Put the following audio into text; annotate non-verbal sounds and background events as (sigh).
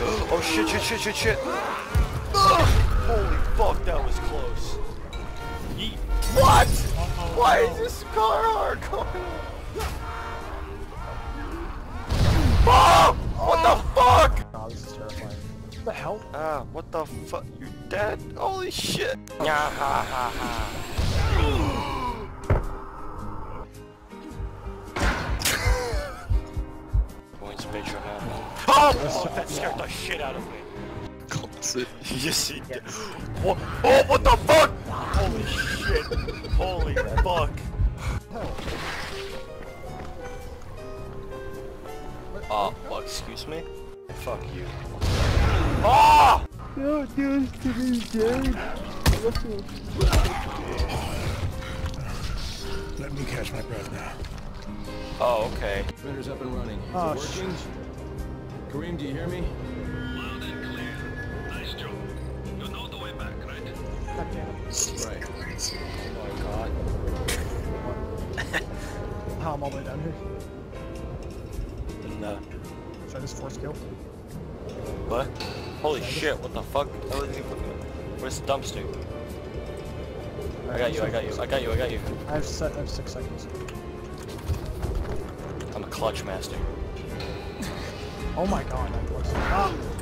oh shit, shit, shit, shit, shit. Holy fuck, that was close. Yeet. What? Why is this car hard going? Oh! What the fuck? Oh, this is terrifying. What the hell? Ah, what the fuck? You dead? Holy shit! (laughs) Yeah, ha ha ha. Going space right now. Oh, fuck, that scared the shit out of me. Close it. (laughs) You just see. What? Oh, what the fuck? Holy shit! Holy fuck! Oh, well, excuse me? Fuck you. Oh! Let me catch my breath now. Oh, okay. Printer's up and running. Is Oh, it working? Kareem, do you hear me? Loud and clear. Nice job. You know the way back, right? God damn it. Right. Oh my god. Oh, I'm all the way down here. And, uh, Should I just force kill? what? Holy shit, what the fuck? I wasn't even looking at- Where's the dumpster? I got you, I got you, I got you, I got you. I have set. I have six seconds. Clutch master. Oh my god, that. Ah.